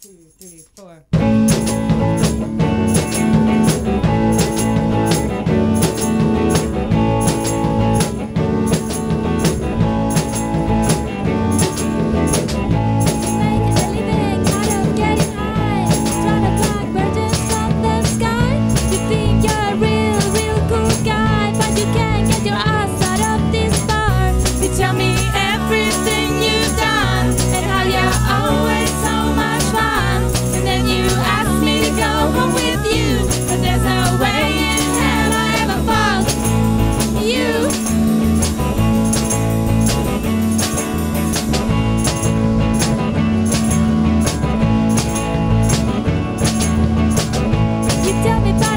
two, three, four. tell me